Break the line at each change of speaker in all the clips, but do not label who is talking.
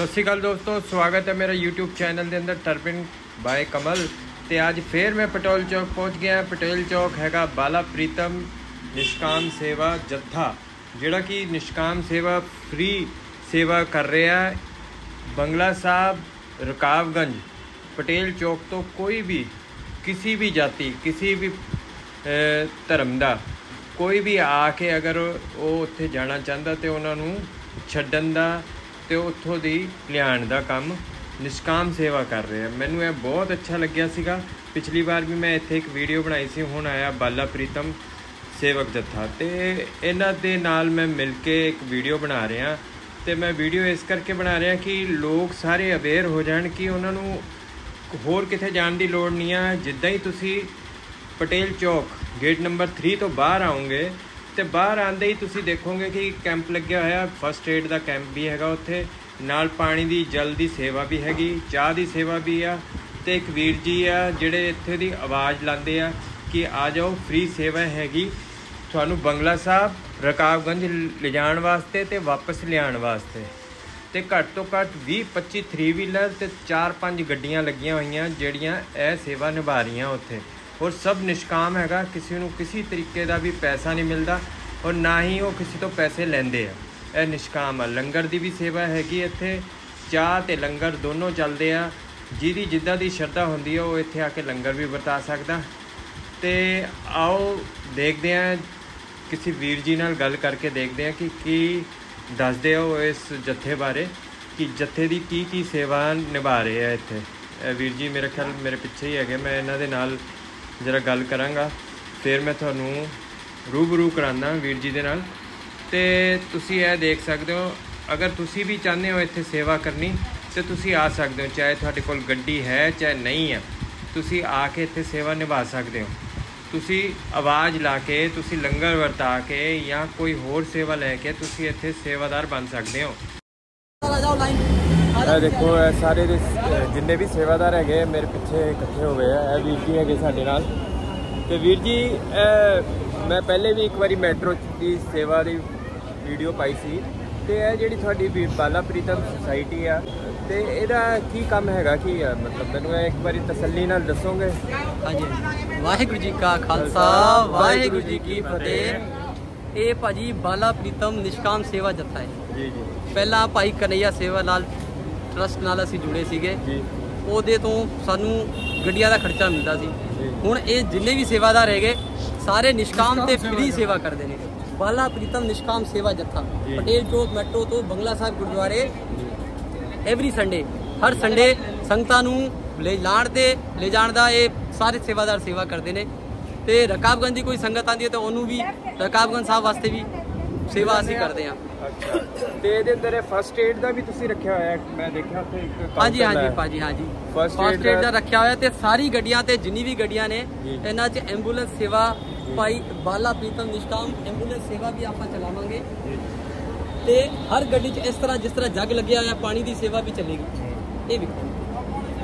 ਸਤਿ ਸ਼੍ਰੀ ਅਕਾਲ ਦੋਸਤੋ, ਸਵਾਗਤ ਹੈ ਮੇਰਾ YouTube ਚੈਨਲ ਦੇ ਅੰਦਰ ਟਰਪਿਨ ਬਾਏ ਕਮਲ। ਤੇ ਅੱਜ ਫੇਰ ਮੈਂ ਪਟੋਲ ਚੌਕ ਪਹੁੰਚ ਗਿਆ ਪਟੇਲ ਚੌਕ ਹੈਗਾ ਬਾਲਾ ਪ੍ਰੀਤਮ ਨਿਸ਼ਕਾਮ ਸੇਵਾ ਜੱਥਾ, ਜਿਹੜਾ ਕਿ ਨਿਸ਼ਕਾਮ ਸੇਵਾ ਫ੍ਰੀ ਸੇਵਾ ਕਰ ਰਿਹਾ ਹੈ। ਬੰਗਲਾ ਸਾਹਿਬ, ਰਕਾਬਗੰਜ, ਪਟੇਲ ਚੌਕ ਤੋਂ ਕੋਈ ਵੀ, ਕਿਸੇ ਵੀ ਜਾਤੀ, ਕਿਸੇ ਵੀ ਧਰਮ ਦਾ, ਕੋਈ ਵੀ ਆ ਕੇ ਅਗਰ ਉਹ ਉੱਥੇ ਜਾਣਾ ਚਾਹੁੰਦਾ ਤੇ ਉਹਨਾਂ ਨੂੰ ਛੱਡਣ ਦਾ ਤੇ ਉੱਥੋਂ ਦੀ ਲਿਆਉਣ ਦਾ ਕੰਮ ਨਿਸ਼ਕਾਮ ਸੇਵਾ ਕਰ ਰਿਹਾ। ਮੈਨੂੰ ਇਹ ਬਹੁਤ ਅੱਛਾ ਲੱਗਿਆ ਸੀਗਾ। ਪਿਛਲੀ ਵਾਰ ਵੀ ਮੈਂ ਇੱਥੇ ਇੱਕ ਵੀਡੀਓ ਬਣਾਈ ਸੀ, ਹੁਣ ਆਇਆ ਬਾਲਾ ਪ੍ਰੀਤਮ ਸੇਵਕ ਜੱਥਾ। ਤੇ ਇਹਨਾਂ ਦੇ ਨਾਲ ਮੈਂ ਮਿਲ ਕੇ ਇੱਕ ਵੀਡੀਓ ਬਣਾ ਰਿਹਾ। ਤੇ ਮੈਂ ਵੀਡੀਓ ਇਸ ਕਰਕੇ ਬਣਾ ਰਿਹਾ ਕਿ ਲੋਕ ਸਾਰੇ ਅਵੇਅਰ ਹੋ ਜਾਣ ਕਿ ਉਹਨਾਂ ਨੂੰ ਹੋਰ ਕਿਤੇ ਜਾਣ ਦੀ ਲੋੜ ਨਹੀਂ ਆ। ਜਿੱਦਾਂ ਹੀ ਤੁਸੀਂ ਪਟੇਲ ਚੌਕ ਗੇਟ ਨੰਬਰ 3 ਤੋਂ ਬਾਹਰ ਆਉਂਗੇ ਤੇ ਬਾਹਰ ਆਂਦੇ ਹੀ ਤੁਸੀਂ ਦੇਖੋਗੇ ਕਿ ਕੈਂਪ ਲੱਗਿਆ ਹੋਇਆ ਫਸਟ ਏਡ ਦਾ ਕੈਂਪ ਵੀ ਹੈਗਾ ਉੱਥੇ, ਨਾਲ ਪਾਣੀ ਦੀ, ਜਲ ਦੀ ਸੇਵਾ ਵੀ ਹੈਗੀ, ਚਾਹ ਦੀ ਸੇਵਾ ਵੀ ਆ, ਤੇ ਇੱਕ ਵੀਰ ਜੀ ਆ ਜਿਹੜੇ ਇੱਥੇ ਦੀ ਆਵਾਜ਼ ਲਾਉਂਦੇ ਆ ਕਿ ਆ ਜਾਓ ਫ੍ਰੀ ਸੇਵਾ ਹੈਗੀ, ਤੁਹਾਨੂੰ ਬੰਗਲਾ ਸਾਹਿਬ, ਰਕਾਬਗੰਜ ਲਿਜਾਣ ਵਾਸਤੇ ਤੇ ਵਾਪਸ ਲਿਆਉਣ ਵਾਸਤੇ। ਤੇ ਘੱਟ ਤੋਂ ਘੱਟ 20 25 3 ਵੀਲਰ ਤੇ 4-5 ਗੱਡੀਆਂ ਲੱਗੀਆਂ ਹੋਈਆਂ ਜਿਹੜੀਆਂ ਇਹ ਸੇਵਾ ਨਿਭਾ ਰਹੀਆਂ ਉੱਥੇ। ਔਰ ਸਭ ਨਿਸ਼ਕਾਮ ਹੈਗਾ, ਕਿਸੇ ਨੂੰ ਕਿਸੇ ਤਰੀਕੇ ਦਾ ਵੀ ਪੈਸਾ ਨਹੀਂ ਮਿਲਦਾ ਔਰ ਨਾ ਹੀ ਉਹ ਕਿਸੇ ਤੋਂ ਪੈਸੇ ਲੈਂਦੇ ਆ। ਇਹ ਨਿਸ਼ਕਾਮ ਆ। ਲੰਗਰ ਦੀ ਵੀ ਸੇਵਾ ਹੈਗੀ ਇੱਥੇ। ਚਾਹ ਤੇ ਲੰਗਰ ਦੋਨੋਂ ਚੱਲਦੇ ਆ। ਜਿਹਦੀ ਜਿੱਦਾਂ ਦੀ ਸ਼ਰਧਾ ਹੁੰਦੀ ਹੈ ਉਹ ਇੱਥੇ ਆ ਕੇ ਲੰਗਰ ਵੀ ਵਰਤਾ ਸਕਦਾ। ਤੇ ਆਓ ਦੇਖਦੇ ਹਾਂ ਕਿਸੇ ਵੀਰ ਜੀ ਨਾਲ ਗੱਲ ਕਰਕੇ ਦੇਖਦੇ ਹਾਂ ਕਿ ਕੀ ਦੱਸਦੇ ਆ ਉਹ ਇਸ ਜੱਥੇ ਬਾਰੇ, ਕਿ ਜੱਥੇ ਦੀ ਕੀ ਕੀ ਸੇਵਾ ਨਿਭਾ ਰਹੇ ਆ ਇੱਥੇ। ਵੀਰ ਜੀ, ਮੇਰੇ ਖਿਆਲ ਮੇਰੇ ਪਿੱਛੇ ਹੀ ਹੈਗੇ, ਮੈਂ ਇਹਨਾਂ ਦੇ ਨਾਲ ਜਰਾ ਗੱਲ ਕਰਾਂਗਾ। ਫਿਰ ਮੈਂ ਤੁਹਾਨੂੰ ਰੂਬਰੂ ਕਰਾਨਾ ਵੀਰ ਜੀ ਦੇ ਨਾਲ। ਤੇ ਤੁਸੀਂ ਇਹ ਦੇਖ ਸਕਦੇ ਹੋ, ਅਗਰ ਤੁਸੀਂ ਵੀ ਚਾਹੁੰਦੇ ਹੋ ਇੱਥੇ ਸੇਵਾ ਕਰਨੀ, ਤੇ ਤੁਸੀਂ ਆ ਸਕਦੇ ਹੋ, ਚਾਹੇ ਤੁਹਾਡੇ ਕੋਲ ਗੱਡੀ ਹੈ, ਚਾਹੇ ਨਹੀਂ ਹੈ। ਤੁਸੀਂ ਆ ਕੇ ਇੱਥੇ ਸੇਵਾ ਨਿਭਾ ਸਕਦੇ ਹੋ। ਤੁਸੀਂ ਆਵਾਜ਼ ਲਾ ਕੇ, ਤੁਸੀਂ ਲੰਗਰ ਵਰਤਾ ਕੇ ਜਾਂ ਕੋਈ ਹੋਰ ਸੇਵਾ ਲੈ ਕੇ ਤੁਸੀਂ ਇੱਥੇ ਸੇਵਾਦਾਰ ਬਣ ਸਕਦੇ ਹੋ। ਇਹ ਦੇਖੋ ਇਹ ਸਾਰੇ ਦੇ ਜਿੰਨੇ ਵੀ ਸੇਵਾਦਾਰ ਹੈਗੇ ਮੇਰੇ ਪਿੱਛੇ ਇਕੱਠੇ ਹੋ ਗਏ ਆ। ਇਹ ਵੀਰ ਜੀ ਹੈਗੇ ਸਾਡੇ ਨਾਲ। ਤੇ ਵੀਰ ਜੀ ਇਹ ਮੈਂ ਪਹਿਲੇ ਵੀ ਇੱਕ ਵਾਰੀ ਮੈਟਰੋ ਦੀ ਸੇਵਾ ਦੀ ਵੀਡੀਓ ਪਾਈ ਸੀ। ਤੇ ਇਹ ਜਿਹੜੀ ਤੁਹਾਡੀ ਬਾਲਾ ਪ੍ਰੀਤਮ ਸੁਸਾਇਟੀ ਆ ਤੇ ਇਹਦਾ ਕੀ ਕੰਮ ਹੈਗਾ? ਕੀ ਆ? ਮਤਲਬ ਮੈਨੂੰ ਇਹ ਇੱਕ ਵਾਰੀ ਤਸੱਲੀ ਨਾਲ ਦੱਸੋਗੇ?
ਹਾਂਜੀ ਵਾਹਿਗੁਰੂ ਜੀ ਕਾ ਖਾਲਸਾ ਵਾਹਿਗੁਰੂ ਜੀ ਕੀ ਫਤਿਹ। ਇਹ ਭਾਜੀ ਬਾਲਾ ਪ੍ਰੀਤਮ ਨਿਸ਼ਕਾਮ ਸੇਵਾ ਜੱਥਾ ਹੈ।
ਜੀ ਜੀ।
ਪਹਿਲਾਂ ਭਾਈ ਕਨਈਆ ਸੇਵਾ ਨਾਲ ਟਰਸਟ ਨਾਲ ਅਸੀਂ ਜੁੜੇ ਸੀਗੇ।
ਜੀ।
ਉਹਦੇ ਤੋਂ ਸਾਨੂੰ ਗੱਡੀਆਂ ਦਾ ਖਰਚਾ ਮਿਲਦਾ ਸੀ। ਹੁਣ ਇਹ ਜਿੰਨੇ ਵੀ ਸੇਵਾਦਾਰ ਹੈਗੇ ਸਾਰੇ ਨਿਸ਼ਕਾਮ ਤੇ ਫ੍ਰੀ ਸੇਵਾ ਕਰਦੇ ਨੇ। ਬਾਲਾ ਪ੍ਰੀਤਮ ਨਿਸ਼ਕਾਮ ਸੇਵਾ ਜੱਥਾ। ਪਟੇਲ ਚੌਕ ਮੈਟਰੋ ਤੋਂ ਬੰਗਲਾ ਸਾਹਿਬ ਗੁਰਦੁਆਰੇ ਐਵਰੀ ਸੰਡੇ ਹਰ ਸੰਡੇ ਸੰਗਤਾਂ ਨੂੰ ਲੈ ਲਾਣ ਤੇ ਲੈ ਜਾਣ ਦਾ ਇਹ ਸਾਰੇ ਸੇਵਾਦਾਰ ਸੇਵਾ ਕਰਦੇ ਨੇ। ਤੇ ਰਕਾਬਗੰਜ ਦੀ ਕੋਈ ਸੰਗਤ ਆਂਦੀ ਹੈ ਤਾਂ ਉਹਨੂੰ ਵੀ ਰਕਾਬਗੰਜ ਸਾਹਿਬ ਵਾਸਤੇ ਵੀ ਸੇਵਾ ਅਸੀਂ ਕਰਦੇ ਹਾਂ।
ਤੇ ਇਹਦੇ ਅੰਦਰ ਫਸਟ ਏਡ ਦਾ ਵੀ ਤੁਸੀਂ ਰੱਖਿਆ ਹੋਇਆ ਹੈ? ਮੈਂ ਦੇਖਿਆ ਉੱਥੇ ਇੱਕ
ਹਾਂਜੀ ਹਾਂਜੀ। ਭਾਜੀ ਹਾਂਜੀ। ਫਸਟ ਏਡ
ਦਾ-
ਰੱਖਿਆ ਹੋਇਆ ਤੇ ਸਾਰੀ ਗੱਡੀਆਂ ਤੇ ਜਿੰਨੀ ਵੀ ਗੱਡੀਆਂ ਨੇ। ਇਹਨਾਂ 'ਚ ਐਂਬੂਲੈਂਸ ਸੇਵਾ ਭਾਈ ਬਾਲਾ ਪ੍ਰੀਤਮ ਨਿਸ਼ਕਾਮ ਐਂਬੂਲੈਂਸ ਸੇਵਾ ਵੀ ਆਪਾਂ ਚਲਾਵਾਂਗੇ। ਤੇ ਹਰ ਗੱਡੀ 'ਚ ਇਸ ਤਰ੍ਹਾਂ ਜਿਸ ਤਰ੍ਹਾਂ ਜੱਗ ਲੱਗਿਆ ਹੋਇਆ ਪਾਣੀ ਦੀ ਸੇਵਾ ਵੀ ਚੱਲੇਗੀ। ਇਹ ਵੀ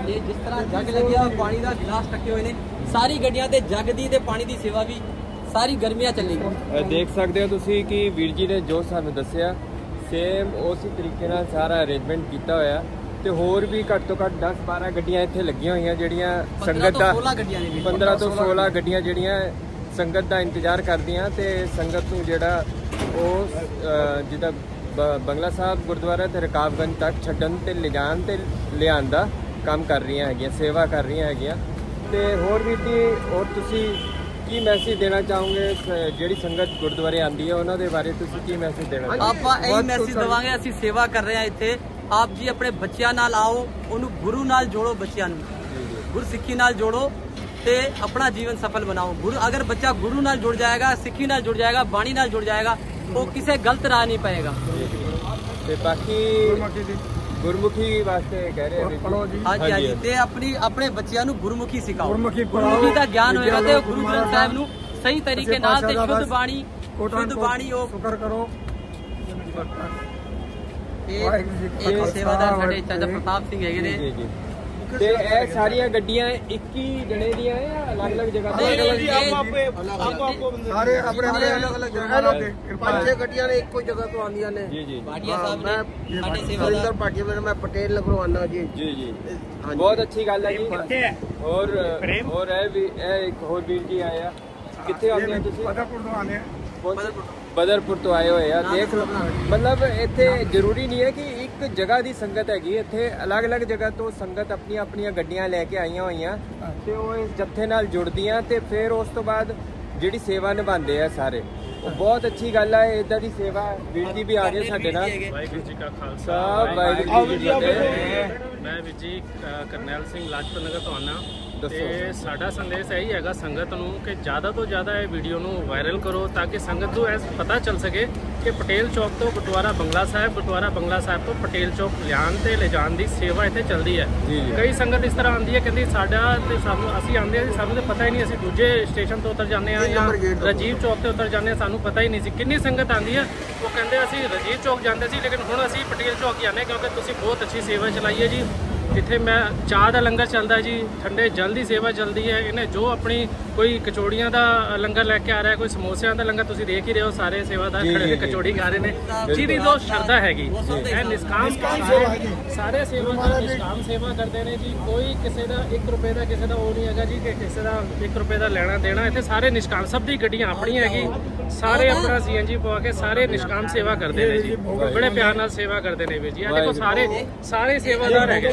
ਇਹ ਜਿਸ ਤਰ੍ਹਾਂ ਜੱਗ ਲੱਗਿਆ ਹੋਇਆ ਪਾਣੀ ਦਾ ਗਲਾਸ ਟੱਕੇ ਹੋਏ ਨੇ ਸਾਰੀ ਗੱਡੀਆਂ ਤੇ ਜੱਗ ਦੀ ਤੇ ਪਾਣੀ ਦੀ ਸੇਵਾ ਵੀ ਸਾਰੀ ਗਰਮੀਆਂ ਚੱਲੇਗੀ।
ਇਹ ਦੇਖ ਸਕਦੇ ਹੋ ਤੁਸੀਂ ਕਿ ਵੀਰ ਜੀ ਨੇ ਜੋ ਸਾਨੂੰ ਦੱਸਿਆ ਸੇਮ ਉਸੇ ਤਰੀਕੇ ਨਾਲ ਸਾਰਾ ਅਰੇਂਜਮੈਂਟ ਕੀਤਾ ਹੋਇਆ ਤੇ ਹੋਰ ਵੀ ਘੱਟ ਤੋਂ ਘੱਟ 10 12 ਗੱਡੀਆਂ ਇੱਥੇ ਲੱਗੀਆਂ ਹੋਈਆਂ ਜਿਹੜੀਆਂ
15
ਸੰਗਤ ਦਾ
16 ਗੱਡੀਆਂ ਨੇ ਵੀ
15 ਤੋਂ 16 ਗੱਡੀਆਂ। ਜਿਹੜੀਆਂ ਸੰਗਤ ਦਾ ਇੰਤਜ਼ਾਰ ਕਰਦੀਆਂ ਤੇ ਸੰਗਤ ਨੂੰ ਜਿਹੜਾ ਉਹ ਬ- ਬੰਗਲਾ ਸਾਹਿਬ ਗੁਰਦੁਆਰਾ ਤੇ ਰਕਾਬਗੰਜ ਤੱਕ ਛੱਡਣ ਤੇ ਲਿਜਾਣ ਤੇ ਲਿਆਉਣ ਦਾ ਕੰਮ ਕਰ ਰਹੀਆਂ ਹੈਗੀਆਂ ਸੇਵਾ ਕਰ ਰਹੀਆਂ ਹੈਗੀਆਂ। ਤੇ ਹੋਰ ਜੀ ਹੋਰ ਤੁਸੀਂ ਕੀ ਮੈਸੇਜ ਦੇਣਾ ਚਾਹੋਗੇ? ਜਿਹੜੀ ਸੰਗਤ ਗੁਰਦੁਆਰੇ ਆਂਦੀ ਹੈ ਉਹਨਾਂ ਦੇ ਬਾਰੇ ਤੁਸੀਂ ਕੀ ਮੈਸੇਜ ਦੇਣਾ
ਆਪਾਂ ਇਹੀ ਮੈਸੇਜ ਦਵਾਂਗੇ ਅਸੀਂ ਸੇਵਾ ਕਰ ਰਹੇ ਹਾਂ ਇੱਥੇ। ਆਪ ਜੀ ਆਪਣੇ ਬੱਚਿਆਂ ਨਾਲ ਆਓ ਉਹਨੂੰ ਗੁਰੂ ਨਾਲ ਜੋੜੋ ਬੱਚਿਆਂ ਨੂੰ। ਗੁਰਸਿੱਖੀ ਨਾਲ ਜੋੜੋ ਤੇ ਆਪਣਾ ਜੀਵਨ ਸਫਲ ਬਣਾਓ। ਗੁਰੂ ਅਗਰ ਬੱਚਾ ਗੁਰੂ ਨਾਲ ਜੁੜ ਜਾਏਗਾ ਸਿੱਖੀ ਨਾਲ ਜੁੜ ਜਾਏਗਾ ਬਾਣੀ ਨਾਲ ਜੁੜ ਜਾਏਗਾ ਉਹ ਕਿਸੇ ਗਲਤ ਰਾਹ ਨਹੀਂ ਪਏਗਾ।
ਤੇ ਬਾਕੀ ਗੁਰਮੁਖੀ ਵਾਸਤੇ ਕਹਿ ਰਹੇ ਆ ਜੀ।
ਹਾਂਜੀ ਹਾਂਜੀ। ਤੇ ਆਪਣੀ ਆਪਣੇ ਬੱਚਿਆਂ ਨੂੰ ਗੁਰਮੁਖੀ ਸਿਖਾਓ।
ਗੁਰਮੁਖੀ
ਗੁਰਮੁਖੀ ਦਾ ਗਿਆਨ ਹੋਏਗਾ ਤੇ
ਗੁਰੂ
ਗੁਰੂ ਗ੍ਰੰਥ ਸਾਹਿਬ ਨੂੰ ਸਹੀ ਤਰੀਕੇ ਨਾਲ ਤੇ ਸ਼ੁੱਧ ਬਾਣੀ ਸ਼ੁੱਧ ਬਾਣੀ ਉਹ
ਸ਼ੁਕਰ ਕਰੋ।
ਇਹ ਸੇਵਾਦਾਰ ਸਾਡੇ ਚਾਚਾ। ਪ੍ਰਤਾਪ ਸਿੰਘ ਹੈਗੇ
ਜੀ
ਨੇ
ਜੀ। ਤੇ ਇਹ ਸਾਰੀਆਂ ਗੱਡੀਆਂ 21 ਜਣੇ ਦੀਆਂ ਆ ਜਾਂ ਅਲੱਗ-ਅਲੱਗ ਜਗ੍ਹਾ ਤੋਂ? ਅਲੱਗ-ਅਲੱਗ
ਸਾਰੇ ਆਪਣੇ ਆਪਣੇ ਅਲੱਗ ਅਲੱਗ ਜਗ੍ਹਾ ਤੇ। ਪੰਜ ਛੇ ਗੱਡੀਆਂ ਨੇ ਇੱਕੋ ਜਗ੍ਹਾ ਤੋਂ ਆਉਂਦੀਆਂ ਨੇ।
ਜੀ ਜੀ।
ਭਾਟੀਆ
ਹਾਂ,
ਸਾਹਿਬ ਨੇ ਸਾਡੇ
ਸੁਰਿੰਦਰ
ਸੇਵਾਦਾਰ
ਭਾਟੀਆ ਮੇਰਾ ਮੈਂ ਪਟੇਲ ਆਨਾ ਜੀ।
ਜੀ ਜੀ।
ਹਾਂਜੀ।
ਬਹੁਤ ਅੱਛੀ ਗੱਲ ਹੈ ਜੀ। ਹੋਰ ਹੋਰ ਇਹ ਵੀ ਇਹ ਇੱਕ ਹੋਰ ਵੀਰ ਜੀ ਆਇਆ ਕਿੱਥੇ ਆਉਂਦੇ ਹੋ ਤੁਸੀਂ?
ਪਤਾਪੁਰ ਤੋਂ ਆਨੇ
ਬਦਰਪੁਰ ਤੋਂ। ਆਏ ਹੋਏ ਆ। ਦੇਖ ਲਓ ਮਤਲਬ ਇੱਥੇ ਜ਼ਰੂਰੀ ਨਹੀਂ ਹੈ ਕਿ ਇੱਕ ਜਗ੍ਹਾ ਦੀ ਸੰਗਤ ਹੈਗੀ ਇੱਥੇ ਅਲੱਗ-ਅਲੱਗ ਜਗ੍ਹਾ ਤੋਂ ਸੰਗਤ ਆਪਣੀਆਂ ਆਪਣੀਆਂ ਗੱਡੀਆਂ ਲੈ ਕੇ ਆਈਆਂ ਹੋਈਆਂ। ਤੇ ਉਹ ਇਸ ਜੱਥੇ ਨਾਲ ਜੁੜਦੀਆਂ ਤੇ ਫਿਰ ਉਸ ਤੋਂ ਬਾਅਦ ਜਿਹੜੀ ਸੇਵਾ ਨਿਭਾਉਂਦੇ ਆ ਸਾਰੇ। ਉਹ ਬਹੁਤ ਅੱਛੀ ਗੱਲ ਹੈ ਇਦਾਂ ਦੀ ਸੇਵਾ ਵੀਰ ਜੀ ਵੀ ਆ ਗਏ ਸਾਡੇ ਨਾਲ।
ਵਾਹਿਗੁਰੂ ਜੀ ਕਾ ਖਾਲਸਾ
ਸਾਹਿਬ ਵਾਹਿਗੁਰੂ ਜੀ ਕੀ ਫਤਿਹ।
ਮੈਂ ਵੀਰ ਜੀ ਕਰਨੈਲ ਸਿੰਘ ਲਾਜਪਤ ਨਗਰ ਤੋਂ
ਦੱਸੋ।
ਤੇ ਸਾਡਾ ਸੰਦੇਸ਼ ਇਹੀ ਹੈਗਾ ਸੰਗਤ ਨੂੰ ਕਿ ਜ਼ਿਆਦਾ ਤੋਂ ਜ਼ਿਆਦਾ ਇਹ ਵੀਡੀਓ ਨੂੰ ਵਾਇਰਲ ਕਰੋ ਤਾਂ ਕਿ ਸੰਗਤ ਨੂੰ ਇਹ ਪਤਾ ਚੱਲ ਸਕੇ ਕਿ ਪਟੇਲ ਚੌਕ ਤੋਂ ਬਟਵਾਰਾ ਬੰਗਲਾ ਸਾਹਿਬ ਬਟਵਾਰਾ ਬੰਗਲਾ ਸਾਹਿਬ ਤੋਂ ਪਟੇਲ ਚੌਕ ਲਿਆਉਣ ਤੇ ਲਿਜਾਣ ਦੀ ਸੇਵਾ ਇੱਥੇ ਚੱਲਦੀ ਹੈ। ਕਈ ਸੰਗਤ ਇਸ ਤਰ੍ਹਾਂ ਆਉਂਦੀ ਹੈ ਕਹਿੰਦੀ ਸਾਡਾ ਤੇ ਸਾਨੂੰ ਅਸੀਂ ਆਉਂਦੇ ਹਾਂ ਜੀ ਸਾਨੂੰ ਤਾਂ ਪਤਾ ਹੀ ਨਹੀਂ ਅਸੀਂ ਦੂਜੇ ਸਟੇਸ਼ਨ ਤੋਂ ਉਤਰ ਜਾਂਦੇ
ਤਿੰਨ
ਜਾਂ। ਰਾਜੀਵ ਚੌਕ ਤੇ ਉਤਰ ਜਾਂਦੇ ਹਾਂ ਸਾਨੂੰ ਪਤਾ ਹੀ ਨਹੀਂ ਸੀ ਕਿੰਨੀ ਸੰਗਤ ਆਉਂਦੀ ਹੈ ਉਹ ਕਹਿੰਦੇ ਅਸੀਂ ਰਾਜੀਵ ਚੌਕ ਜਾਂਦੇ ਸੀ ਲੇਕਿਨ ਹੁਣ ਅਸੀਂ ਪਟੇਲ ਚੌਕ ਹੀ ਆਨੇ ਕਿਉਂਕਿ ਤੁਸੀਂ ਬਹੁਤ ਅੱਛੀ ਸੇਵਾ ਚਲਾਈ ਹੈ ਜੀ ਇੱਥੇ ਮੈਂ ਚਾਹ ਦਾ ਲੰਗਰ ਚੱਲਦਾ ਜੀ ਠੰਡੇ ਜਲ ਦੀ ਸੇਵਾ ਚੱਲਦੀ ਹੈ ਇਹਨੇ ਜੋ ਆਪਣੀ ਕੋਈ ਕਚੋੜੀਆਂ ਦਾ ਲੰਗਰ ਲੈ ਕੇ ਆ ਰਿਹਾ ਕੋਈ ਸਮੋਸਿਆਂ ਦਾ ਲੰਗਰ ਤੁਸੀਂ ਦੇਖ ਹੀ ਰਹੇ ਹੋ ਸਾਰੇ ਸੇਵਾਦਾਰ ਖੜੇ। ਕੇ ਕਚੋੜੀ ਖਾ ਰਹੇ ਨੇ। ਜਿਹਦੀ ਜੋ ਸ਼ਰਧਾ ਹੈਗੀ। ਇਹ ਨਿਸਕਾਮ ਸਾਰੇ ਸਾਰੇ ਸੇਵਾਦਾਰ ਨਿਸਕਾਮ ਸੇਵਾ ਕਰਦੇ ਨੇ ਜੀ। ਕੋਈ ਕਿਸੇ ਦਾ 1 ਰੁਪਏ ਦਾ ਕਿਸੇ ਦਾ ਉਹ ਨਹੀਂ ਹੈਗਾ ਜੀ ਕਿ ਕਿਸੇ ਦਾ 1 ਰੁਪਏ ਦਾ ਲੈਣਾ ਦੇਣਾ। ਇੱਥੇ ਸਾਰੇ ਨਿਸਕਾਮ ਸਭ ਦੀ ਗੱਡੀਆਂ ਆਪਣੀਆਂ ਹੈਗੀ। ਸਾਰੇ ਆਪਣਾ ਸੀਐਨਜੀ ਪਵਾ ਕੇ ਸਾਰੇ ਨਿਸਕਾਮ ਸੇਵਾ ਕਰਦੇ ਨੇ ਜੀ। ਬੜੇ ਪਿਆਰ ਨਾਲ ਸੇਵਾ ਕਰਦੇ ਨੇ ਵੀਰ ਜੀ। ਆ ਦੇਖੋ ਸਾਰੇ ਸਾਰੇ ਸੇਵਾਦਾਰ ਹੈਗੇ।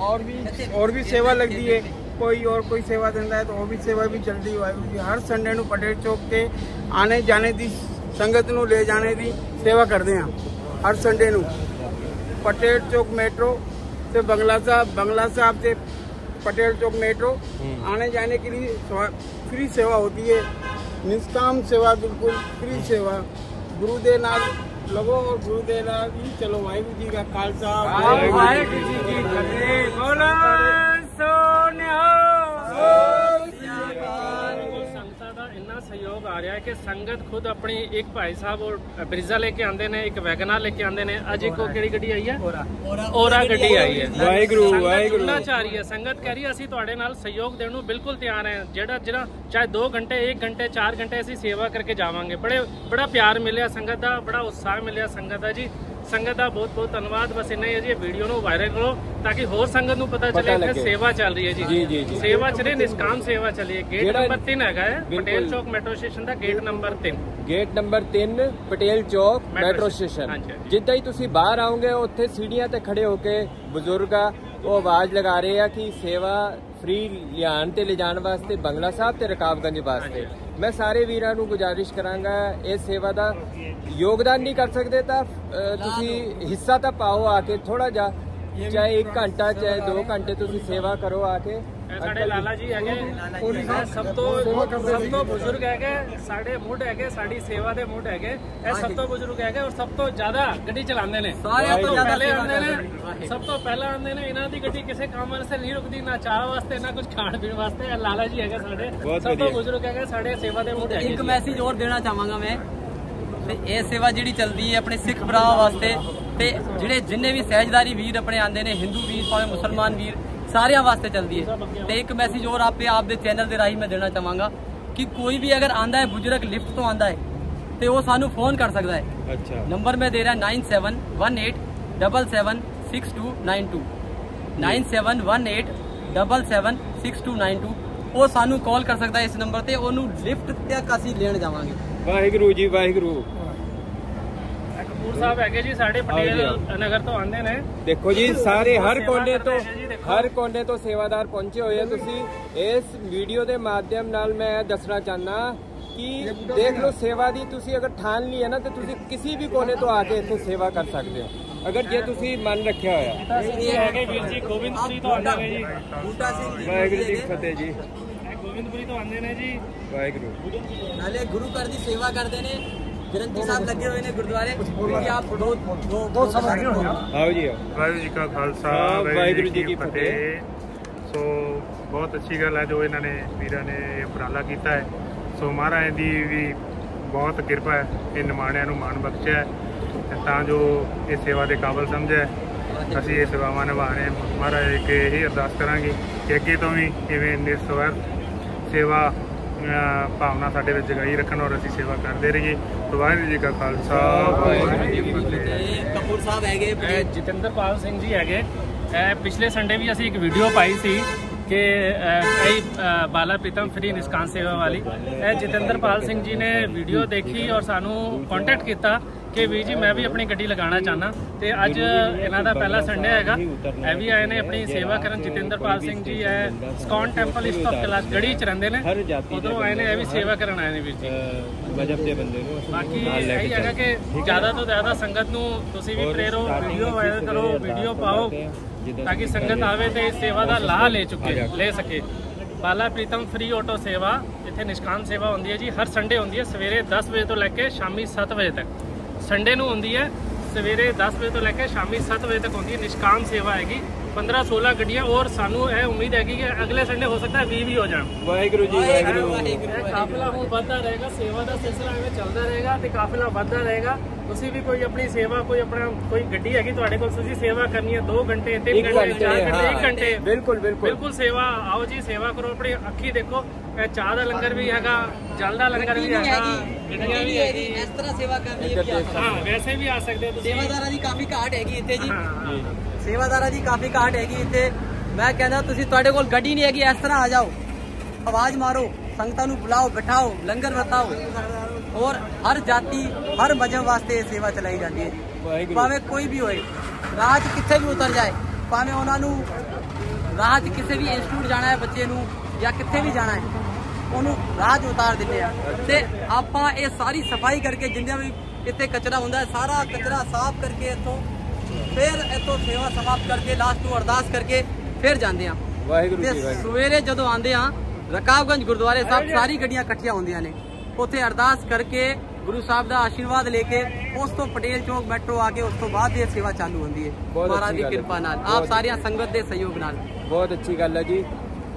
और भी और भी सेवा लगती है कोई और कोई सेवा ਦਿੰਦਾ ਹੈ ਤਾਂ ਉਹ ਵੀ ਸੇਵਾ ਵੀ ਚੱਲਦੀ ਵਾਹਿਗੁਰੂ ਜੀ ਹਰ ਸੰਡੇ ਨੂੰ ਪਟੇਲ ਚੌਕ ਤੇ ਆਣੇ ਜਾਣੇ ਦੀ ਸੰਗਤ ਨੂੰ ਲੈ ਜਾਣੇ ਦੀ ਸੇਵਾ ਕਰਦੇ ਹਾਂ ਹਰ ਸੰਡੇ ਨੂੰ ਪਟੇਲ ਚੌਕ ਮੈਟਰੋ से बंगला साहब बंगला साहब से पटेल चौक मेट्रो आने जाने के लिए स्वा- फ्री सेवा होती है निष्काम सेवा बिल्कुल फ्री सेवा गुरुदेव ਲਵੋ ਔਰ ਗੁਰੂ ਦੇ ਨਾਮ ਜੀ ਚਲੋ ਵਾਹਿਗੁਰੂ ਜੀ ਦਾ ਖਾਲਸਾ
ਵਾਹਿਗੁਰੂ ਜੀ ਕੀ ਫਤਿਹ। ਬੋਲੋ
ਸੋਨਿਆ ਆ ਰਿਹਾ ਹੈ ਕਿ ਸੰਗਤ ਖੁਦ ਆਪਣੀ ਇੱਕ ਭਾਈ ਸਾਹਿਬ ਉਹ ਬ੍ਰਿਜ਼ਾ ਲੈ ਕੇ ਆਉਂਦੇ ਨੇ ਇੱਕ ਵੈਗਨਾਰ ਲੈ ਕੇ ਆਉਂਦੇ ਨੇ। ਅੱਜ ਇੱਕ ਉਹ ਕਿਹੜੀ ਗੱਡੀ ਆਈ ਹੈ? ਔਰਾ। ਗੱਡੀ ਆਈ ਹੈ।
ਵਾਹਿਗੁਰੂ,
ਸੰਗਤ
ਵਾਹਿਗੁਰੂ।
ਜੁੜਨਾ ਚਾਹ ਰਹੀ ਹੈ। ਸੰਗਤ ਕਹਿ ਰਹੀ ਅਸੀਂ ਤੁਹਾਡੇ ਨਾਲ ਸਹਿਯੋਗ ਦੇਣ ਨੂੰ ਬਿਲਕੁਲ ਤਿਆਰ ਹਾਂ। ਜਿਹੜਾ ਜਿਹੜਾ ਚਾਹੇ 2 ਘੰਟੇ 1 ਘੰਟੇ 4 ਘੰਟੇ ਅਸੀਂ ਸੇਵਾ ਕਰਕੇ ਜਾਵਾਂਗੇ। ਬੜੇ ਬੜਾ ਪਿਆਰ ਮਿਲਿਆ ਸੰਗਤ ਦਾ ਬੜਾ ਉਤਸ਼ਾਹ ਮਿਲਿਆ ਸੰਗਤ ਦਾ ਜੀ। ਸੰਗਤ ਦਾ ਬਹੁਤ ਬਹੁਤ ਧੰਨਵਾਦ ਬਸ ਇੰਨਾ ਹੀ ਹੈ ਜੀ ਇਹ ਵੀਡੀਓ ਨੂੰ ਵਾਇਰਲ ਕਰੋ ਤਾਂ ਕਿ ਹੋਰ ਸੰਗਤ ਨੂੰ ਪਤਾ ਚੱਲੇ। ਕਿ ਸੇਵਾ ਚੱਲ ਰਹੀ ਹੈ
ਜੀ, ਜੀ, ਜੀ।
ਸੇਵਾ ਚ ਨਹੀਂ ਨਿਸਕਾਮ ਸੇਵਾ ਚੱਲੀ ਹੈ ਗੇਟ ਨੰਬਰ 3 ਹੈਗਾ ਹੈ। ਪਟੇਲ ਚੌਕ ਮੈਟਰੋ ਸਟੇਸ਼ਨ ਦਾ gate number 3
gate number 3
Patel
Chowk
metro station.
ਜਿੱਦਾਂ ਹੀ ਤੁਸੀਂ ਬਾਹਰ ਆਓਗੇ ਉੱਥੇ ਸੀੜੀਆਂ ਤੇ ਖੜੇ ਹੋ ਕੇ ਬਜ਼ੁਰਗ ਆ ਉਹ ਆਵਾਜ਼ ਲਗਾ ਰਹੇ ਆ ਕਿ ਸੇਵਾ ਫ੍ਰੀ ਲਿਆਉਣ ਤੇ ਲਿਜਾਣ ਵਾਸਤੇ ਬੰਗਲਾ ਸਾਹਿਬ ਤੇ ਰਕਾਬਗੰਜ ਵਾਸਤੇ ਮੈਂ ਸਾਰੇ ਵੀਰਾਂ ਨੂੰ ਗੁਜ਼ਾਰਿਸ਼ ਕਰਾਂਗਾ ਇਸ ਸੇਵਾ ਦਾ ਯੋਗਦਾਨ ਨਹੀਂ ਕਰ ਸਕਦੇ ਤਾਂ ਤੁਸੀਂ ਹਿੱਸਾ ਤਾਂ ਪਾਓ ਆ ਕੇ ਥੋੜਾ ਜਿਹਾ ਚਾਹੇ 1 ਘੰਟਾ ਚਾਹੇ 2 ਘੰਟੇ ਤੁਸੀਂ ਸੇਵਾ ਕਰੋ ਆ ਕੇ।
ਇਹ ਸਾਡੇ ਲਾਲਾ ਜੀ ਹੈਗੇ। ਇਹ ਸਭ ਤੋਂ ਸਭ ਤੋਂ ਬਜ਼ੁਰਗ ਹੈਗੇ ਸਾਡੇ ਮੁੱਢ ਹੈਗੇ ਸਾਡੀ ਸੇਵਾ ਦੇ ਮੁੱਢ ਹੈਗੇ। ਇਹ ਸਭ ਤੋਂ ਬਜ਼ੁਰਗ ਹੈਗੇ ਔਰ ਸਭ ਤੋਂ ਜ਼ਿਆਦਾ ਗੱਡੀ ਚਲਾਉਂਦੇ ਨੇ।
ਸਾਰਿਆਂ ਤੋਂ
ਪਹਿਲੇ ਆਉਂਦੇ ਨੇ। ਸਭ ਤੋਂ ਪਹਿਲਾਂ ਆਉਂਦੇ ਨੇ ਇਹਨਾਂ ਦੀ ਗੱਡੀ ਕਿਸੇ ਕੰਮ ਵਾਸਤੇ ਨਹੀਂ ਰੁਕਦੀ ਨਾ ਚਾਹ ਵਾਸਤੇ ਨਾ ਕੁਝ ਖਾਣ ਪੀਣ ਵਾਸਤੇ। ਇਹ ਲਾਲਾ ਜੀ ਹੈਗੇ ਸਾਡੇ। ਸਭ ਤੋਂ। ਬਜ਼ੁਰਗ ਹੈਗੇ ਸਾਡੇ ਸੇਵਾ ਦੇ ਮੁੱਢ ਹੈਗੇ
ਇੱਕ। ਮੈਸੇਜ ਹੋਰ ਦੇਣਾ ਚਾਹਾਂਗਾ ਮੈਂ। ਤੇ ਇਹ ਸੇਵਾ ਜਿਹੜੀ ਚੱਲਦੀ ਹੈ ਆਪਣੇ ਸਿੱਖ ਭਰਾਵਾਂ ਵਾਸਤੇ ਤੇ ਜਿਹੜੇ ਜਿੰਨੇ ਵੀ ਸਹਿਜਦਾਰੀ ਵੀਰ ਆਪਣੇ ਆਂਦੇ ਨੇ ਹਿੰਦੂ ਵੀਰ ਭਾਵੇਂ ਮੁਸਲਮਾਨ ਵੀਰ ਸਾਰਿਆਂ ਵਾਸਤੇ ਚੱਲਦੀ ਹੈ। ਤੇ ਇੱਕ ਮੈਸੇਜ ਹੋਰ ਆਪੇ ਆਪ ਦੇ ਚੈਨਲ ਦੇ ਰਾਹੀਂ ਮੈਂ ਦੇਣਾ ਚਾਹਾਂਗਾ ਕਿ ਕੋਈ ਵੀ ਅਗਰ ਆਂਦਾ ਹੈ ਬੁਜ਼ੁਰਗ ਲਿਫਟ ਤੋਂ ਆਂਦਾ ਹੈ ਤੇ ਉਹ ਸਾਨੂੰ ਫੋਨ ਕਰ ਸਕਦਾ ਹੈ।
ਅੱਛਾ।
ਨੰਬਰ ਮੈਂ ਦੇ ਰਿਹਾ 9718776292 9718776292 ਉਹ ਸਾਨੂੰ ਕਾਲ ਕਰ ਸਕਦਾ ਇਸ ਨੰਬਰ ਤੇ ਉਹਨੂੰ ਲਿਫਟ ਤੱਕ ਅਸੀਂ ਲੈਣ ਜਾਵਾਂਗੇ।
ਵਾਹਿਗੁਰੂ ਜੀ ਵਾਹਿਗੁਰੂ।
ਕਪੂਰ ਸਾਹਿਬ ਹੈਗੇ ਜੀ ਸਾਡੇ ਪਟੇਲ ਨਗਰ ਤੋਂ ਆਉਂਦੇ ਨੇ।
ਦੇਖੋ ਜੀ ਸਾਰੇ ਹਰ
ਸੇਵਾ
ਕੋਨੇ ਤੋਂ। ਹਰ ਕੋਨੇ ਤੋਂ ਸੇਵਾਦਾਰ ਪਹੁੰਚੇ ਹੋਏ ਆ। ਤੁਸੀਂ ਇਸ ਵੀਡੀਓ ਦੇ ਮਾਧਿਅਮ ਨਾਲ ਮੈਂ ਇਹ ਦੱਸਣਾ ਚਾਹਨਾ ਕਿ ਦੇਖ ਲਓ ਸੇਵਾ ਦੀ ਤੁਸੀਂ ਅਗਰ ਠਾਣ ਲਈ ਹੈ ਨਾ ਤੇ ਤੁਸੀਂ ਕਿਸੇ ਵੀ ਕੋਨੇ ਤੋਂ ਆ ਕੇ ਇੱਥੇ ਸੇਵਾ ਕਰ ਸਕਦੇ ਹੋ। ਅਗਰ ਜੇ ਤੁਸੀਂ ਮਨ ਰੱਖਿਆ ਹੋਇਆ।
ਸਿੰਘ ਹੈਗੇ ਵੀਰ ਜੀ ਗੋਬਿੰਦਪੁਰੀ ਤੋਂ ਆਉਂਦੇ ਨੇ ਜੀ।
ਬੂਟਾ ਸਿੰਘ ਜੀ
ਵਾਹਿਗੁਰੂ ਜੀ ਫਤਿਹ ਜੀ।
ਇਹ ਗੋਬਿੰਦਪੁਰੀ ਤੋਂ ਆਉਂਦੇ ਨੇ ਜੀ।
ਵਾਹਿਗੁਰੂ।
ਨਾਲੇ ਗੁਰੂ ਘਰ ਦੀ ਸੇਵਾ ਕਰਦੇ ਨੇ। ਗ੍ਰੰਥੀ ਸਾਹਿਬ ਲੱਗੇ ਹੋਏ ਨੇ ਗੁਰਦੁਆਰੇ ਕਿ ਆਪ ਦੋ ਦੋ ਦੋ ਸਮਾਂ
ਆਓ ਜੀ ਆਓ
ਵਾਹਿਗੁਰੂ ਜੀ ਕਾ ਖਾਲਸਾ
ਹਾਂ, ਵਾਹਿਗੁਰੂ ਜੀ ਕੀ
ਸੋ ਬਹੁਤ ਅੱਛੀ ਗੱਲ ਹੈ ਜੋ ਇਹਨਾਂ ਨੇ ਵੀਰਾਂ ਨੇ ਇਹ ਉਪਰਾਲਾ ਕੀਤਾ ਹੈ। ਸੋ ਮਹਾਰਾਜ ਦੀ ਵੀ ਬਹੁਤ ਕਿਰਪਾ ਹੈ ਇਹ ਨਿਮਾਣਿਆਂ ਨੂੰ ਮਾਣ ਬਖਸ਼ਿਆ ਹੈ ਤੇ ਜੋ ਇਹ ਸੇਵਾ ਦੇ ਕਾਬਲ ਸਮਝਿਆ। ਅਸੀਂ ਇਹ ਸੇਵਾਵਾਂ ਨਿਭਾ ਰਹੇ ਹਾਂ। ਮਹਾਰਾਜ ਅੱਗੇ ਇਹੀ ਅਰਦਾਸ ਕਰਾਂਗੇ ਕਿ ਅੱਗੇ ਤੋਂ ਵੀ ਇਵੇਂ ਨਿਰਸਵਾਰਥ ਸੇਵਾ ਭਾਵਨਾ ਸਾਡੇ ਵਿੱਚ ਜਗਾਈ ਰੱਖਣ ਔਰ ਅਸੀਂ ਸੇਵਾ ਕਰਦੇ ਰਹੀਏ। ਵਾਹਿਗੁਰੂ ਜੀ ਕਾ ਖਾਲਸਾ ਵਾਹਿਗੁਰੂ ਜੀ ਕੀ ਫਤਿਹ।
ਤੇ ਕਪੂਰ ਸਾਹਿਬ ਹੈਗੇ
ਜਤਿੰਦਰਪਾਲ ਸਿੰਘ ਜੀ ਹੈਗੇ। ਪਿਛਲੇ ਸੰਡੇ ਵੀ ਅਸੀਂ ਇੱਕ ਵੀਡੀਓ ਪਾਈ ਸੀ ਕਿ ਅਹ, ਬਾਲਾ ਪ੍ਰੀਤਮ ਫ੍ਰੀ ਨਿਸਕਾਨ ਸੇਵਾ ਵਾਲੀ। ਇਹ ਜਤਿੰਦਰਪਾਲ ਸਿੰਘ ਜੀ ਨੇ ਵੀਡੀਓ ਦੇਖੀ ਔਰ ਸਾਨੂੰ ਕੰਟੈਕਟ ਕੀਤਾ। ਕਿ ਵੀਰ ਜੀ ਮੈਂ ਵੀ ਆਪਣੀ ਗੱਡੀ ਲਗਾਉਣਾ ਚਾਹਨਾ ਤੇ ਅੱਜ ਇਹਨਾਂ ਦਾ ਪਹਿਲਾ ਸੰਡੇ ਹੈਗਾ। ਇਹ ਵੀ ਆਏ ਨੇ ਆਪਣੀ ਸੇਵਾ ਕਰਨ ਜਤਿੰਦਰਪਾਲ ਸਿੰਘ ਜੀ ਇਹ ਸਕੌਨ ਟੈਂਪਲ ਇਸ ਤੋਂ ਕਲਾਸ ਗੜੀ ਚ ਰਹਿੰਦੇ ਨੇ। ਉਧਰੋਂ ਆਏ ਨੇ ਇਹ ਵੀ ਸੇਵਾ ਕਰਨ ਆਏ ਨੇ ਵੀਰ ਜੀ।
ਮਜ਼ਹਬ ਦੇ ਬੰਦੇ ਨੂੰ
ਬਾਕੀ ਇਹੀ ਹੈਗਾ ਕਿ ਜ਼ਿਆਦਾ ਤੋਂ ਜ਼ਿਆਦਾ ਸੰਗਤ ਨੂੰ ਤੁਸੀਂ ਵੀ ਪ੍ਰੇਰੋ ਵੀਡੀਓ ਵਾਇਰਲ ਕਰੋ ਵੀਡੀਓ ਪਾਓ
ਹਾਂ,
ਤਾਂ ਕਿ ਸੰਗਤ ਆਵੇ ਤੇ ਇਸ ਸੇਵਾ ਦਾ ਲਾਭ ਲੈ ਚੁੱਕੇ। ਲੈ ਸਕੇ। ਬਾਲਾ ਪ੍ਰੀਤਮ ਫ੍ਰੀ ਆਟੋ ਸੇਵਾ ਇੱਥੇ ਨਿਸ਼ਕਾਮ ਸੇਵਾ ਹੁੰਦੀ ਹੈ ਜੀ ਹਰ ਸੰਡੇ ਹੁੰਦੀ ਹੈ ਸਵੇਰੇ 10 ਵਜੇ ਤੋਂ ਲੈ ਕੇ ਸ਼ਾਮੀ 7 ਵਜੇ ਤੱਕ। ਸੰਡੇ ਨੂੰ ਹੁੰਦੀ ਹੈ। ਸਵੇਰੇ 10 ਵਜੇ ਤੋਂ ਲੈ ਕੇ ਸ਼ਾਮੀ 7 ਵਜੇ ਤੱਕ ਹੁੰਦੀ ਹੈ। ਨਿਸ਼ਕਾਮ ਸੇਵਾ ਹੈਗੀ। 15 16 ਗੱਡੀਆਂ ਔਰ ਸਾਨੂੰ ਇਹ ਉਮੀਦ ਹੈਗੀ ਕਿ ਅਗਲੇ ਸੰਡੇ ਹੋ ਸਕਦਾ ਹੈ 20 ਵੀ ਹੋ ਜਾਣ।
ਵਾਹਿਗੁਰੂ ਜੀ ਵਾਹਿਗੁਰੂ
ਕਾਫਲਾ ਹੁਣ ਵੱਧਦਾ ਰਹੇਗਾ। ਸੇਵਾ ਦਾ ਸਿਲਸਿਲਾ ਐਵੇਂ ਚੱਲਦਾ ਰਹੇਗਾ ਤੇ ਕਾਫਲਾ ਵੱਧਦਾ ਰਹੇਗਾ। ਤੁਸੀਂ ਵੀ ਕੋਈ ਆਪਣੀ ਸੇਵਾ ਕੋਈ ਆਪਣਾ ਕੋਈ ਗੱਡੀ ਹੈਗੀ ਤੁਹਾਡੇ ਕੋਲ ਤੁਸੀਂ ਸੇਵਾ ਕਰਨੀ ਹੈ 2 ਘੰਟੇ 3
ਇੱਕ
ਘੰਟੇ
ਘੰਟੇ
4 ਘੰਟੇ
ਹਾਂ।
1 ਘੰਟੇ।
ਬਿਲਕੁਲ ਬਿਲਕੁਲ।
ਬਿਲਕੁਲ ਸੇਵਾ ਆਓ ਜੀ ਸੇਵਾ ਕਰੋ ਆਪਣੀ ਅੱਖੀ ਦੇਖੋ। ਇਹ ਚਾਹ ਦਾ ਲੰਗਰ ਵੀ ਹੈਗਾ ਜਲ ਦਾ ਲੰਗਰ ਵੀ ਹੈਗਾ ਗੱਡੀਆਂ ਵੀ ਹੈਗੀ।
ਇਸ ਤਰ੍ਹਾਂ ਸੇਵਾ ਕਰਨੀ ਹੈ ਕਿ
ਹਾਂ ਵੈਸੇ ਵੀ ਆ ਸਕਦੇ ਹੋ ਤੁਸੀਂ।
ਸੇਵਾਦਾਰਾਂ ਦੀ ਕਾਫੀ ਘਾਟ ਹੈਗੀ ਇੱਥੇ ਜੀ।
ਹਾਂ।
ਸੇਵਾਦਾਰਾਂ ਦੀ ਕਾਫੀ ਘਾਟ ਹੈਗੀ ਇੱਥੇ। ਮੈਂ ਕਹਿੰਦਾ ਤੁਸੀਂ ਤੁਹਾਡੇ ਕੋਲ ਗੱਡੀ ਨਹੀਂ ਹੈਗੀ ਇਸ ਤਰ੍ਹਾਂ ਆ ਜਾਓ। ਆਵਾਜ਼ ਮਾਰੋ ਸੰਗਤਾਂ ਨੂੰ ਬੁਲਾਓ ਬਿਠਾਓ ਲੰਗਰ ਵਰਤਾਓ। ਔਰ ਹਰ ਜਾਤੀ ਹਰ ਮਜਹਬ ਵਾਸਤੇ ਇਹ ਸੇਵਾ ਚਲਾਈ ਜਾਂਦੀ ਹੈ ਜੀ। ਭਾਵੇਂ ਕੋਈ ਵੀ ਹੋਏ ਰਾਹ 'ਚ ਕਿੱਥੇ ਵੀ ਉਤਰ ਜਾਏ ਭਾਵੇਂ ਉਹਨਾਂ ਨੂੰ ਰਾਹ 'ਚ ਕਿਸੇ ਵੀ ਇੰਸਟੀਚਿਊਟ ਜਾਣਾ ਹੈ ਬੱਚੇ ਨੂੰ ਜਾਂ ਕਿੱਥੇ ਵੀ ਜਾਣਾ ਹੈ ਉਹਨੂੰ ਰਾਹ 'ਚ ਉਤਾਰ ਦਿੰਦੇ ਆ। ਤੇ ਆਪਾਂ ਇਹ ਸਾਰੀ ਸਫ਼ਾਈ ਕਰਕੇ ਜਿੰਨਾ ਵੀ ਇੱਥੇ ਕਚਰਾ ਹੁੰਦਾ ਹੈ ਸਾਰਾ ਕਚਰਾ ਸਾਫ਼ ਕਰਕੇ ਇੱਥੋਂ ਫਿਰ ਇੱਥੋਂ ਸੇਵਾ ਸਮਾਪਤ ਕਰਕੇ ਲਾਸਟ ਨੂੰ ਅਰਦਾਸ ਕਰਕੇ ਫਿਰ ਜਾਂਦੇ ਆ।
ਵਾਹਿਗੁਰੂ ਜੀ ਵਾਹਿਗੁਰੂ।
ਸਵੇਰੇ ਜਦੋਂ ਆਉਂਦੇ ਆ ਰਕਾਬਗੰਜ ਗੁਰਦੁਆਰੇ ਸਾਹਿਬ ਸਾਰੀ ਗੱਡੀਆਂ ਇਕੱਠੀਆਂ ਹੁੰਦੀਆਂ ਨੇ। ਉੱਥੇ ਅਰਦਾਸ ਕਰਕੇ ਗੁਰੂ ਸਾਹਿਬ ਦਾ ਆਸ਼ੀਰਵਾਦ ਲੈ ਕੇ ਉਸ ਤੋਂ ਪਟੇਲ ਚੌਕ ਮੈਟਰੋ ਆ ਕੇ ਉਸ ਤੋਂ ਬਾਅਦ ਇਹ ਸੇਵਾ ਚਾਲੂ ਹੁੰਦੀ ਹੈ।
ਬਹੁਤ
ਮਹਾਰਾਜ ਦੀ। ਕਿਰਪਾ ਨਾਲ। ਆਪ ਸਾਰੀਆਂ ਸੰਗਤ ਦੇ ਸਹਿਯੋਗ ਨਾਲ।
ਬਹੁਤ ਅੱਛੀ ਗੱਲ ਹੈ ਜੀ।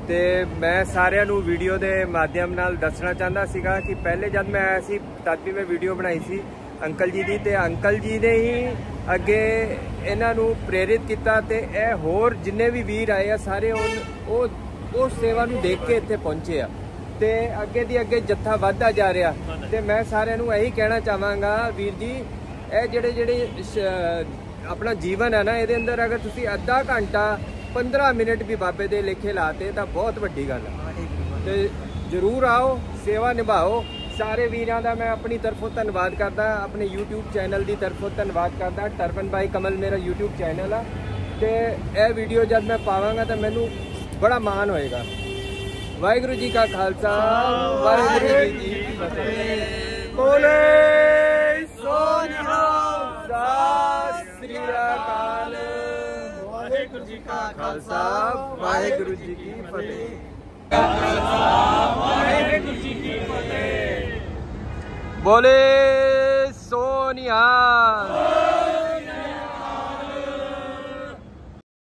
ਤੇ ਮੈਂ ਸਾਰਿਆਂ ਨੂੰ ਵੀਡੀਓ ਦੇ ਮਾਧਿਅਮ ਨਾਲ ਦੱਸਣਾ ਚਾਹੁੰਦਾ ਸੀਗਾ ਕਿ ਪਹਿਲੇ ਜਦ ਮੈਂ ਆਇਆ ਸੀ, ਤਦ ਵੀ ਮੈਂ ਵੀਡੀਓ ਬਣਾਈ ਸੀ ਅੰਕਲ ਜੀ ਦੀ ਤੇ ਅੰਕਲ ਜੀ ਨੇ ਹੀ ਅੱਗੇ ਇਹਨਾਂ ਨੂੰ ਪ੍ਰੇਰਿਤ ਕੀਤਾ ਤੇ ਇਹ ਹੋਰ ਜਿੰਨੇ ਵੀ ਵੀਰ ਆਏ ਆ ਸਾਰੇ ਉਹ ਉਹ ਉਸ ਸੇਵਾ ਨੂੰ ਦੇਖ ਕੇ ਇੱਥੇ ਪਹੁੰਚੇ ਆ। ਤੇ ਅੱਗੇ ਦੀ ਅੱਗੇ ਜੱਥਾ ਵੱਧਦਾ ਜਾ ਰਿਹਾ। ਤੇ ਮੈਂ ਸਾਰਿਆਂ ਨੂੰ ਇਹੀ ਕਹਿਣਾ ਚਾਹਾਂਗਾ ਵੀਰ ਜੀ, ਇਹ ਜਿਹੜੇ ਜਿਹੜੇ ਸ਼- ਆਪਣਾ ਜੀਵਨ ਹੈ ਨਾ, ਇਹਦੇ ਅੰਦਰ ਅਗਰ ਤੁਸੀਂ ਅੱਧਾ ਘੰਟਾ 15 ਮਿੰਟ ਵੀ ਬਾਬੇ ਦੇ ਲੇਖੇ ਲਾਤੇ ਤਾਂ ਬਹੁਤ ਵੱਡੀ ਗੱਲ ਹੈ ਤੇ ਜਰੂਰ ਆਓ, ਸੇਵਾ ਨਿਭਾਓ। ਸਾਰੇ ਵੀਰਾਂ ਦਾ ਮੈਂ ਆਪਣੀ ਤਰਫੋਂ ਧੰਨਵਾਦ ਕਰਦਾ, ਆਪਣੇ YouTube ਚੈਨਲ ਦੀ ਤਰਫੋਂ ਧੰਨਵਾਦ ਕਰਦਾ। ਟਰਬਨ ਬਾਈ ਕਮਲ ਮੇਰਾ YouTube ਚੈਨਲ ਆ। ਤੇ ਇਹ ਵੀਡੀਓ ਜਦ ਮੈਂ ਪਾਵਾਂਗਾ ਤਾਂ ਮੈਨੂੰ ਬੜਾ ਮਾਣ ਹੋਏਗਾ। ਵਾਹਿਗੁਰੂ ਜੀ ਕਾ ਖਾਲਸਾ, ਵਾਹਿਗੁਰੂ ਜੀ ਕੀ ਫਤਿਹ। ਬੋਲੇ ਸੋਨਿਹਾਲ, ਸਤਿ ਸ੍ਰੀ ਅਕਾਲ। ਵਾਹਿਗੁਰੂ ਜੀ ਕਾ ਖਾਲਸਾ ਵਾਹਿਗੁਰੂ ਜੀ ਕੀ ਫਤਿਹ ਬੋਲੇ ਸੋਨਿਹਾਲ